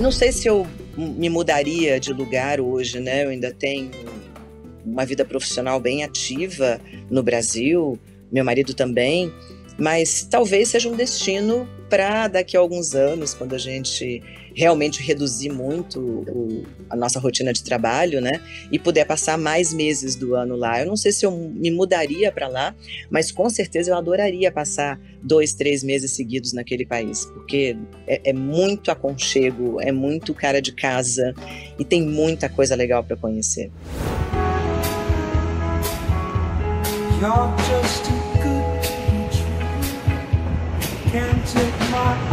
Não sei se eu me mudaria de lugar hoje, né? Eu ainda tenho uma vida profissional bem ativa no Brasil, meu marido também, mas talvez seja um destino para daqui a alguns anos, quando a gente realmente reduzir muito o, a nossa rotina de trabalho, né, e puder passar mais meses do ano lá. Eu não sei se eu me mudaria para lá, mas com certeza eu adoraria passar dois, três meses seguidos naquele país, porque é, é muito aconchego, é muito cara de casa e tem muita coisa legal para conhecer. You're can't take my